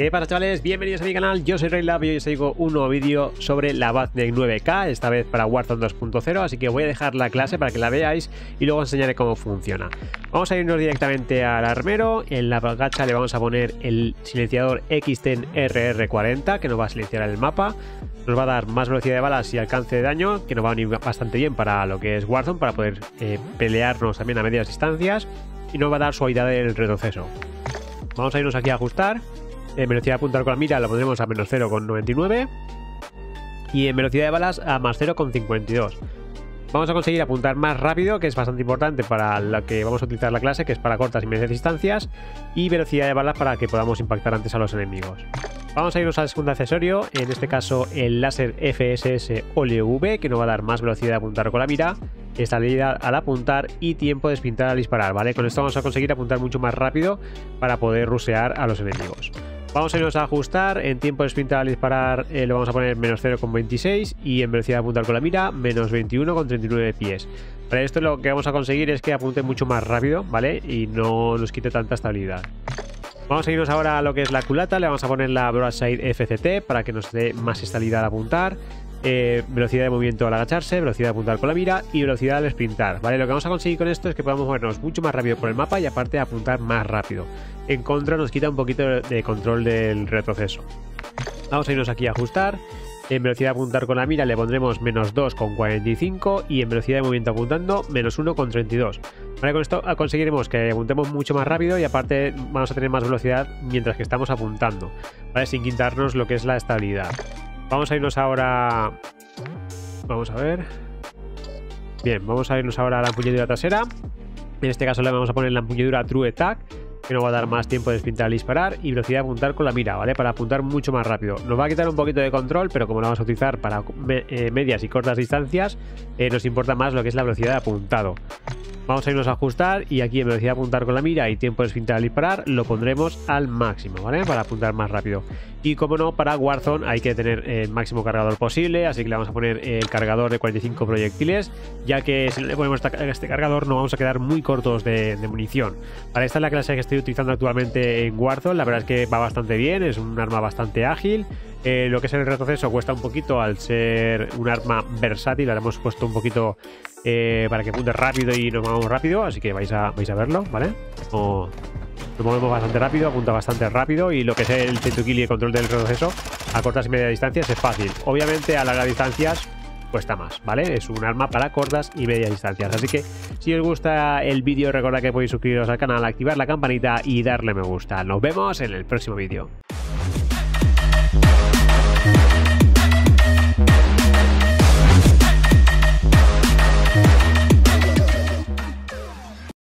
¿Qué pasa chavales? Bienvenidos a mi canal, yo soy Raylab y hoy os traigo un nuevo vídeo sobre la Batneck 9K, esta vez para Warzone 2.0, así que voy a dejar la clase para que la veáis y luego enseñaré cómo funciona. Vamos a irnos directamente al armero, en la gacha le vamos a poner el silenciador X10 RR40 que nos va a silenciar el mapa, nos va a dar más velocidad de balas y alcance de daño, que nos va a venir bastante bien para lo que es Warzone, para poder eh, pelearnos también a medias distancias y nos va a dar suavidad del retroceso. Vamos a irnos aquí a ajustar en velocidad de apuntar con la mira la pondremos a menos 0,99. Y en velocidad de balas a más 0,52. Vamos a conseguir apuntar más rápido, que es bastante importante para la que vamos a utilizar la clase, que es para cortas y medias distancias. Y velocidad de balas para que podamos impactar antes a los enemigos. Vamos a irnos al segundo accesorio, en este caso el láser FSS V, que nos va a dar más velocidad de apuntar con la mira, estabilidad al apuntar y tiempo de espintar al disparar, ¿vale? Con esto vamos a conseguir apuntar mucho más rápido para poder rusear a los enemigos. Vamos a irnos a ajustar, en tiempo de sprint al disparar eh, lo vamos a poner menos 0,26 y en velocidad de apuntar con la mira menos 21,39 pies. Para esto lo que vamos a conseguir es que apunte mucho más rápido, ¿vale? Y no nos quite tanta estabilidad. Vamos a irnos ahora a lo que es la culata, le vamos a poner la Broadside FCT para que nos dé más estabilidad al apuntar. Eh, velocidad de movimiento al agacharse, velocidad de apuntar con la mira y velocidad al sprintar. ¿vale? Lo que vamos a conseguir con esto es que podamos movernos mucho más rápido por el mapa y aparte apuntar más rápido. En contra nos quita un poquito de control del retroceso. Vamos a irnos aquí a ajustar. En velocidad de apuntar con la mira le pondremos menos 2,45 y en velocidad de movimiento apuntando menos 1,32. ¿Vale? Con esto conseguiremos que apuntemos mucho más rápido y aparte vamos a tener más velocidad mientras que estamos apuntando, ¿vale? sin quitarnos lo que es la estabilidad. Vamos a irnos ahora... Vamos a ver... Bien, vamos a irnos ahora a la empuñadura trasera. En este caso le vamos a poner la empuñadura True Attack, que nos va a dar más tiempo de sprintar al disparar y velocidad de apuntar con la mira, ¿vale? Para apuntar mucho más rápido. Nos va a quitar un poquito de control, pero como lo vamos a utilizar para eh, medias y cortas distancias, eh, nos importa más lo que es la velocidad de apuntado. Vamos a irnos a ajustar y aquí en velocidad de apuntar con la mira y tiempo de esfintar al disparar lo pondremos al máximo, ¿vale? Para apuntar más rápido. Y como no, para Warzone hay que tener el máximo cargador posible, así que le vamos a poner el cargador de 45 proyectiles, ya que si le ponemos este cargador no vamos a quedar muy cortos de, munición. Para esta es la clase que estoy utilizando actualmente en Warzone, la verdad es que va bastante bien, es un arma bastante ágil. Eh, lo que es el retroceso cuesta un poquito al ser un arma versátil, la hemos puesto un poquito eh, para que apunte rápido y nos movamos rápido, así que vais a, vais a verlo, ¿vale? nos movemos bastante rápido, apunta bastante rápido y lo que es el to kill y el control del retroceso a cortas y medias distancias es fácil. Obviamente a largas distancias cuesta más, ¿vale? Es un arma para cortas y medias distancias. Así que si os gusta el vídeo, recordad que podéis suscribiros al canal, activar la campanita y darle me gusta. Nos vemos en el próximo vídeo. Thank you.